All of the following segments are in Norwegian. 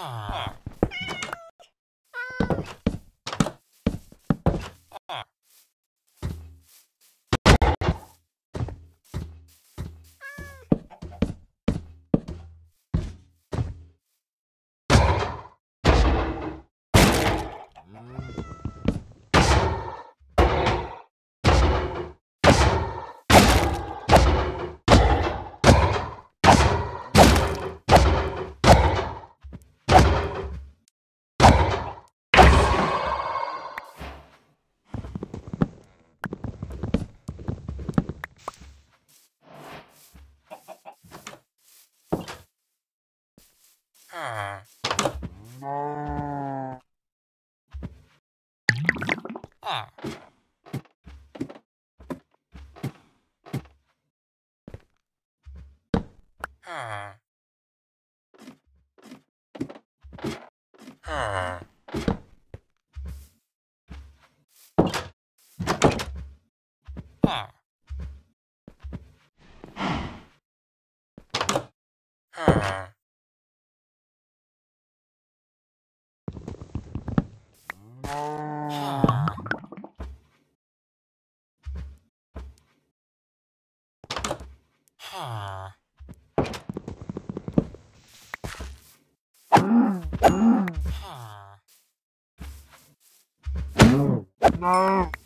Ah. Ah. ah. No.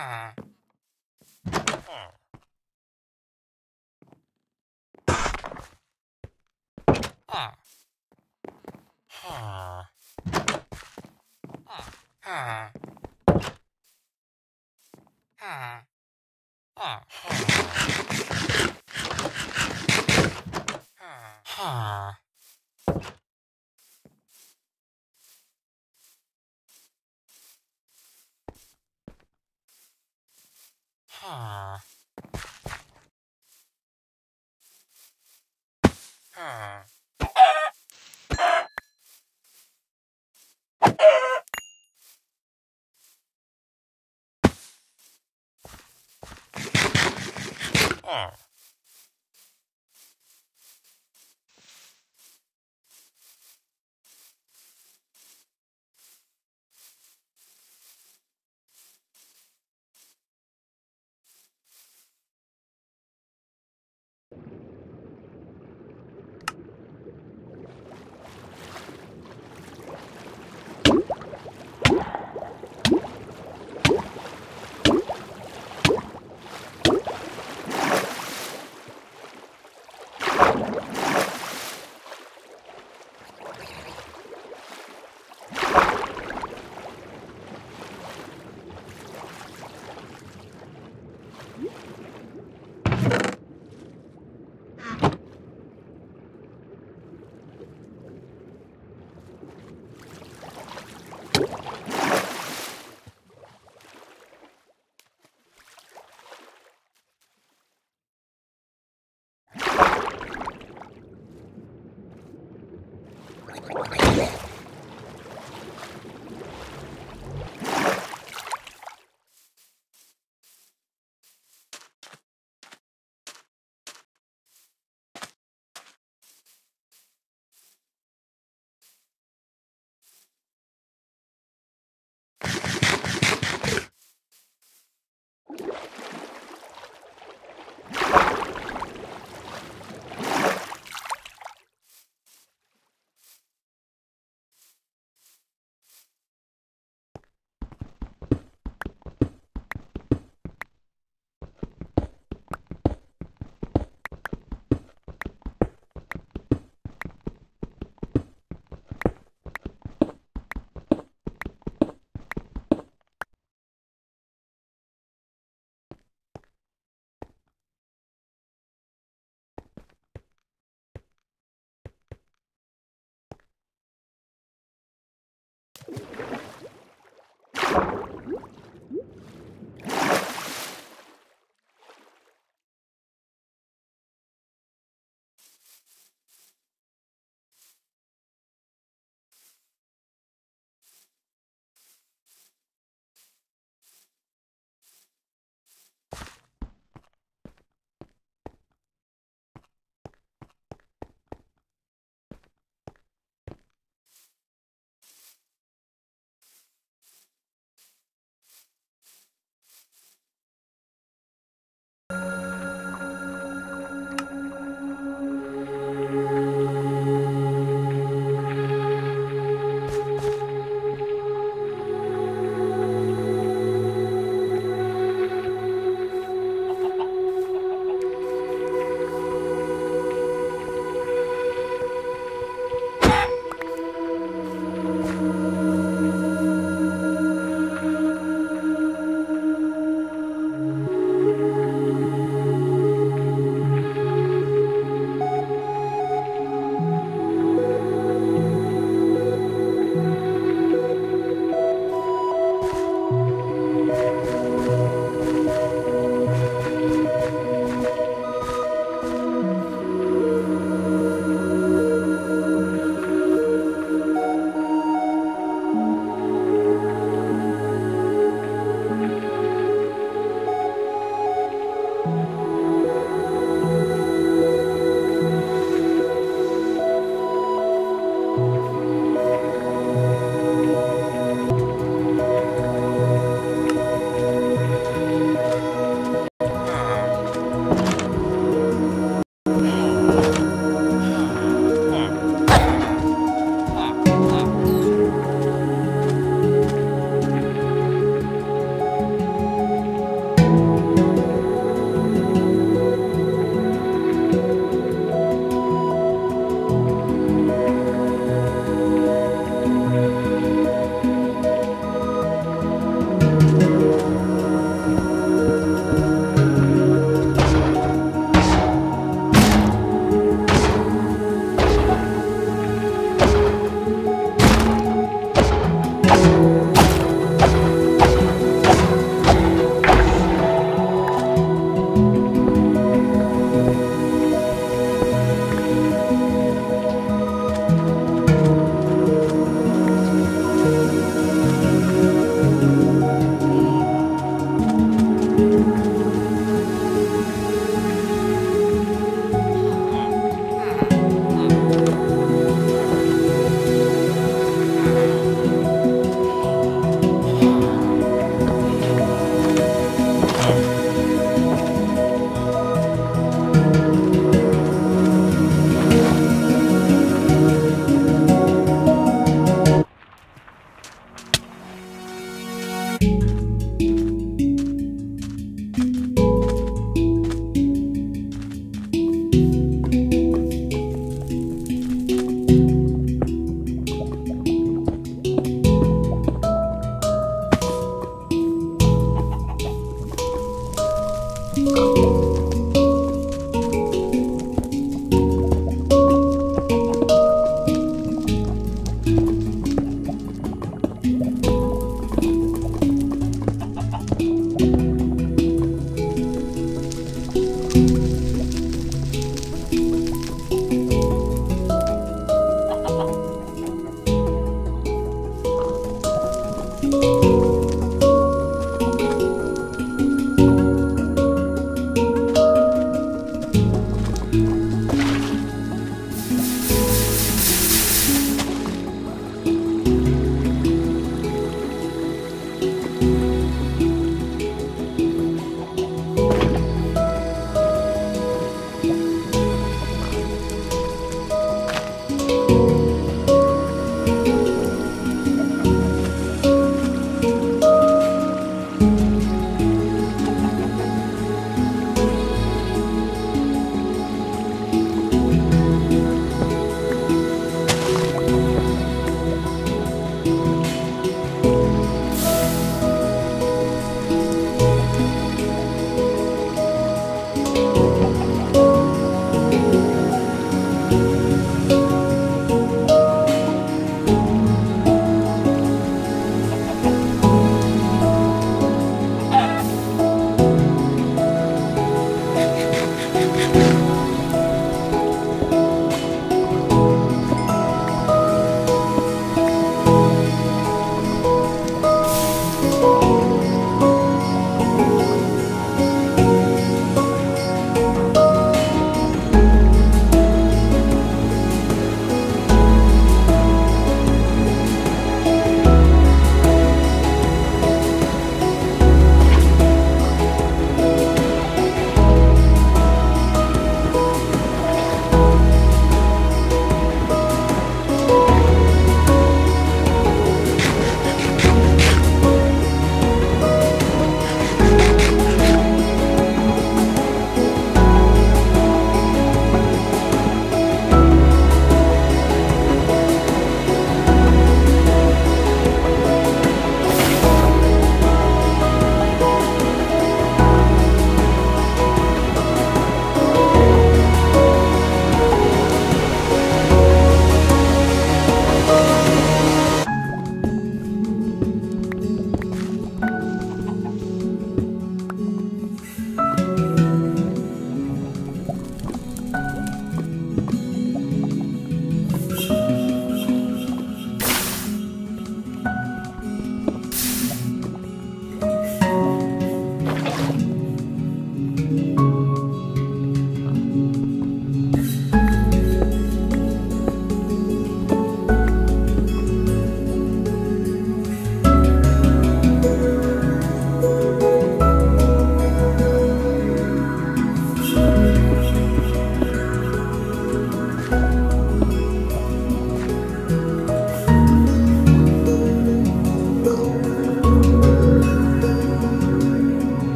Ah. Oh.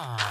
Ah.